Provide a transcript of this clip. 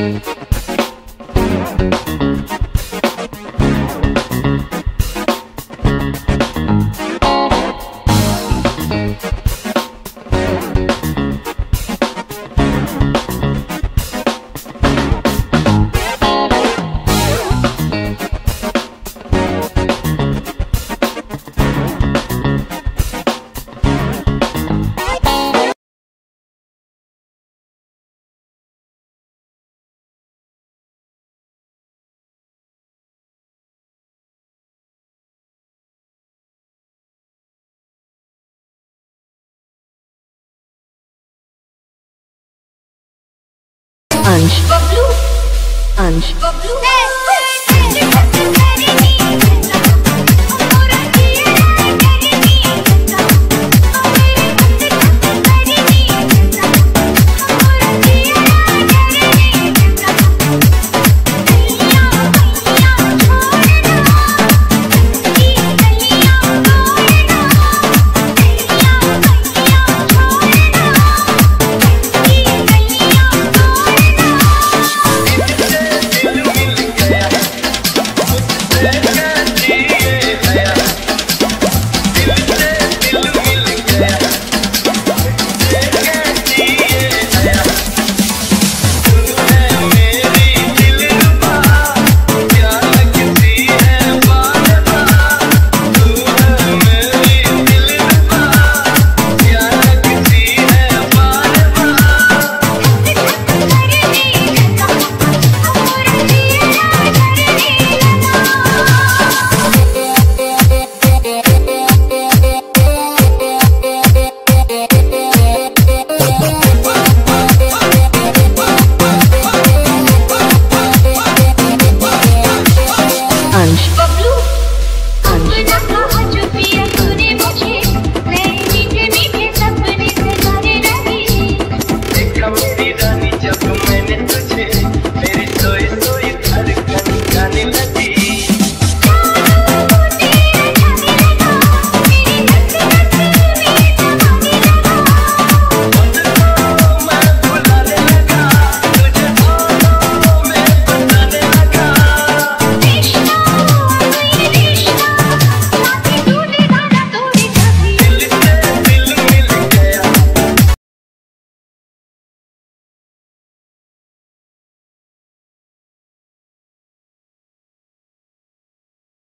Thank Anj. Anj. Anj. Yeah.